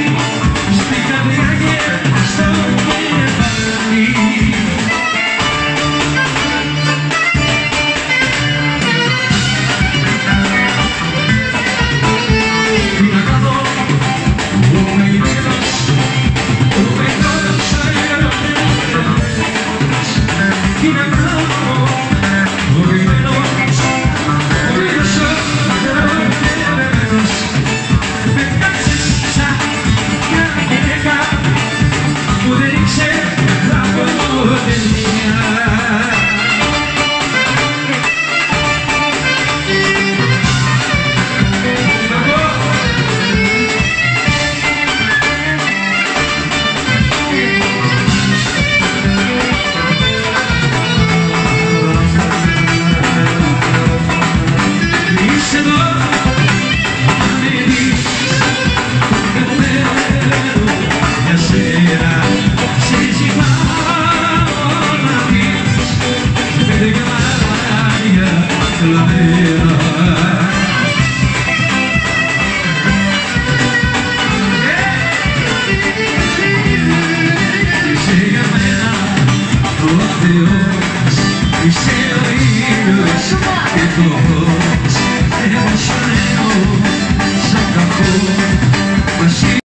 you. Deus, Come.